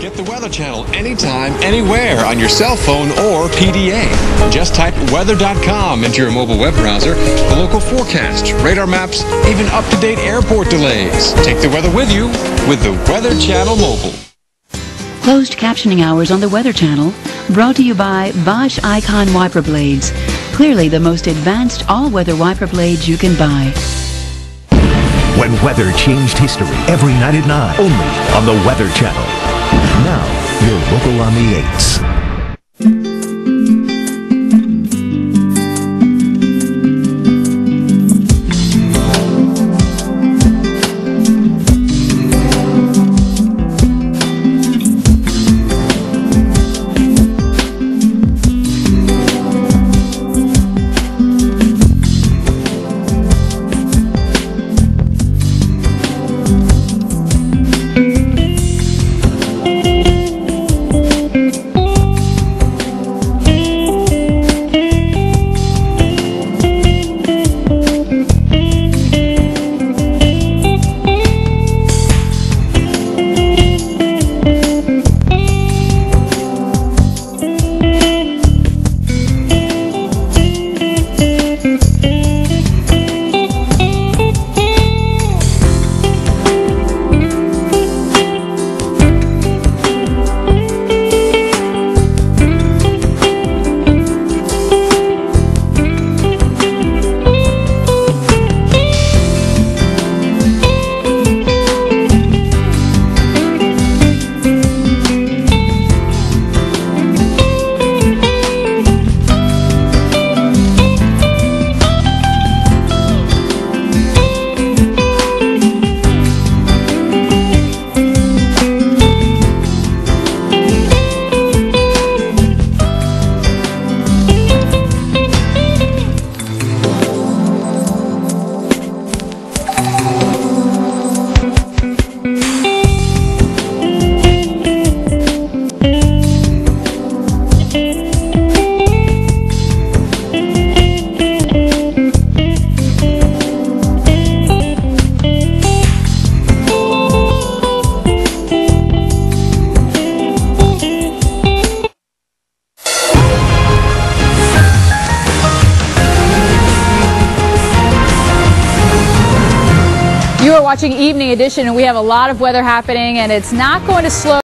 Get the Weather Channel anytime, anywhere on your cell phone or PDA. Just type weather.com into your mobile web browser. The local forecast, radar maps, even up-to-date airport delays. Take the weather with you with the Weather Channel Mobile. Closed captioning hours on the Weather Channel, brought to you by Bosch Icon Wiper Blades. Clearly the most advanced all-weather wiper blades you can buy. When weather changed history every night at 9, only on the Weather Channel. Now, your local on the 8s. You are watching Evening Edition, and we have a lot of weather happening, and it's not going to slow.